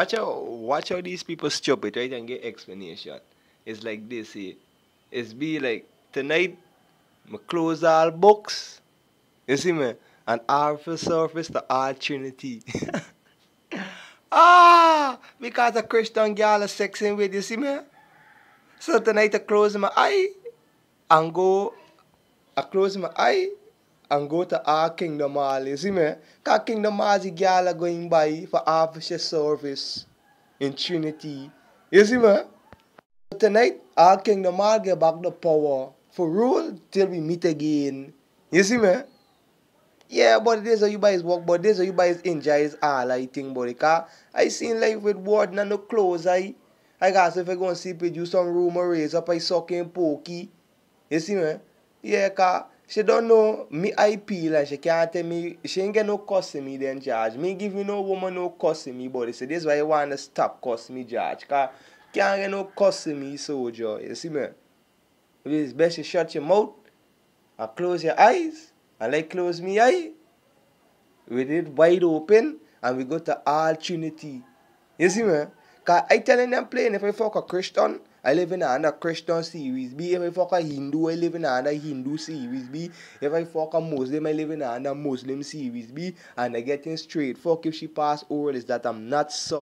Watch out, watch how these people stupid, right? And get explanation. It's like this here. It's be like tonight, me close all books. You see me? And all for surface to all Trinity. ah, because a Christian girl is sexing with you see me? So tonight I close my eye and go I close my eye and go to our Kingdom Hall, you see me? Because Kingdom Hall the girl going by for officer service in Trinity. You see me? Tonight, our Kingdom Hall get back the power for rule till we meet again. You see me? Yeah, but this are you guys work, but this are you guys enjoy is all I think, but because I seen life with word and no clothes, I I guess if I go and with you some rumor raise up I sucking pokey. You see me? Yeah, cause she don't know me IP like she can't tell me she ain't get no cussing me then charge. Me give you no woman no cussing me but say this why you wanna stop cussing me George. Cause can't get no cussing me soldier. You see me? It's best you shut your mouth and close your eyes and like close me eye with it wide open and we go to all Trinity. You see me? Cause I telling them playing if I fuck a Christian, I live in another Christian series B. If I fuck a Hindu, I live in another Hindu series B. If I fuck a Muslim, I live in another Muslim series B. And I getting straight. Fuck if she pass oral is that I'm not so